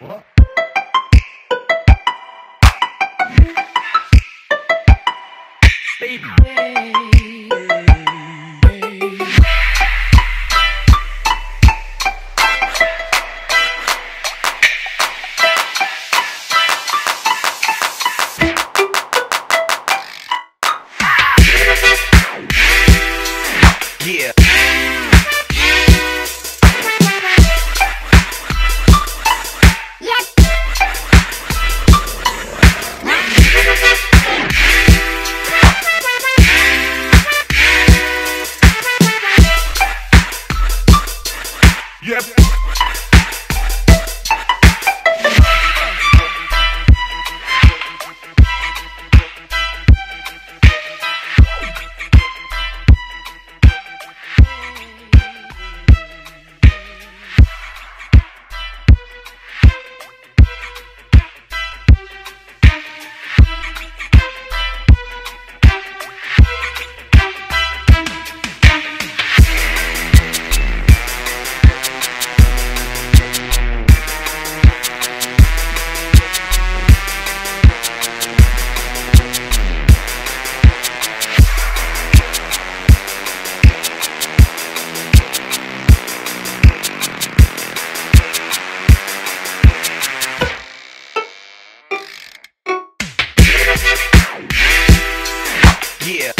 Baby. Yeah. Yeah.